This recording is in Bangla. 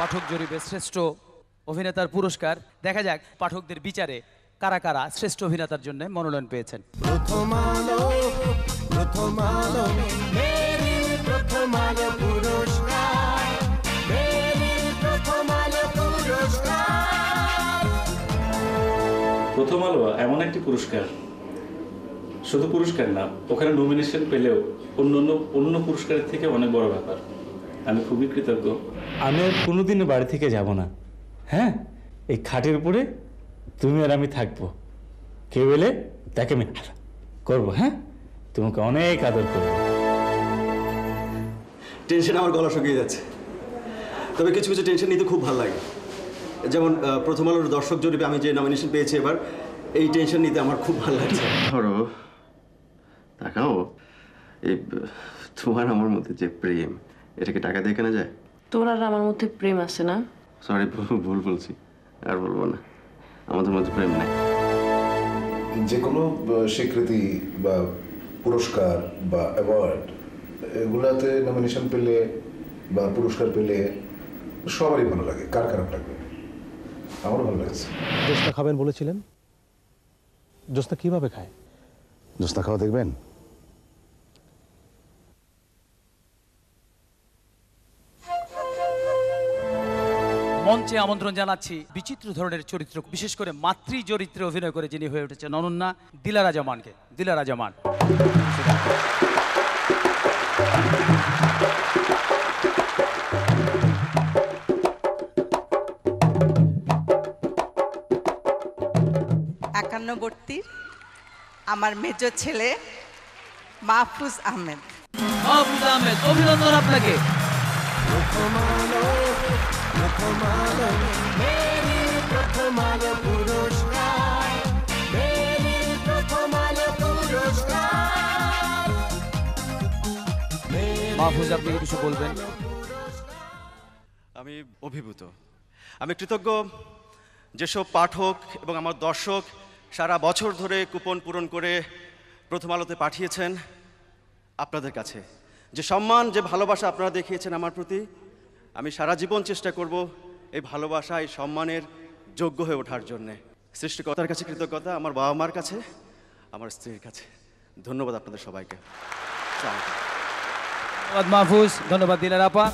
পাঠক জরিপে শ্রেষ্ঠ অভিনেতার পুরস্কার। দেখা যাক পাঠকদের বিচারে কারা কারা শ্রেষ্ঠ অভিনেতার জন্য মনোনয়ন পেয়েছেন। প্রথম আলো প্রথম আলো প্রথম আলো পুরস্কার প্রথম আলো পুরস্কার। প্রথম আলো এমন একটি পুরস্কার শুধু পুরস্কার না ওখানে নমিনেশন পেলেও অন্য অন্য অন্য পুরস্কারের থেকে অনেক বড় ব্যাপার। আমি খুবই কৃতজ্ঞ। আমি আর কোনোদিনও বাড়ি থেকে যাব না। হ্যাঁ? এই খাটের উপরে তুমি আর আমি থাকব। কেউ এলে তাকে আমি করব হ্যাঁ? তোমাকে অনেক আদর করব। টেনশন আমার গলা শুকিয়ে যাচ্ছে। তবে কিছু কিছু টেনশন নিতে খুব ভালো লাগে। যেমন প্রথম আলোর দর্শক জরিপে আমি যে নমিনেশন পেয়েছি এবার এই টেনশন নিতে আমার খুব ভালো লাগছে। ধরো তাকাও। এই তোমার আমার মধ্যে যে প্রেম এটাকে টাকা দিয়ে কেনা যায়? তোর আর আমার মধ্যে প্রেম আছে না? সরি ভুল বলছি। আর বলব না। আমাদের মধ্যে প্রেম নাই। যে কোনো স্বীকৃতি বা পুরস্কার বা অ্যাওয়ার্ড এগুলাতে নমিনেশন পেলে বা পুরস্কার পেলে সবারই ভালো লাগে। কার খারাপ লাগবে? আমারও ভালো লাগছে। জোস্তা খাবেন বলেছিলেন? জোস্তা কীভাবে খায়? জোস্তা খাওয়া দেখবেন? মঞ্চে আমন্ত্রণ জানাচ্ছি বিচিত্র ধরনের চরিত্র বিশেষ করে মাতৃ চরিত্রে অভিনয় করে যিনি হয়ে উঠেছেন অনন্যা দিলারা জামানকে দিলারা জামান একান্নবর্তী আমার মেজ ছেলে মাহফুজ আহমেদ। মাহফুজ আহমেদ অভিনন্দন আপনাকে। প্রথম আলো মেরি প্রথম আলো পুরস্কার মেরি প্রথম আলো পুরস্কার মাহফুজ আপনি কিছু বলবেন? আমি অভিভূত। আমি কৃতজ্ঞ যেসব পাঠক এবং আমার দর্শক সারা বছর ধরে কুপন পূরণ করে প্রথম আলোতে পাঠিয়েছেন আপনাদের কাছে। যে সম্মান যে ভালোবাসা আপনারা দেখিয়েছেন আমার প্রতি আমি সারা জীবন চেষ্টা করব এই ভালোবাসা, এই সম্মানের যোগ্য হয়ে ওঠার জন্যে। সৃষ্টিকর্তার কাছে কৃতজ্ঞতা, আমার বাবা মার কাছে, আমার স্ত্রীর কাছে। ধন্যবাদ আপনাদের সবাইকে। ধন্যবাদ মাহফুজ, ধন্যবাদ দিলার আপা।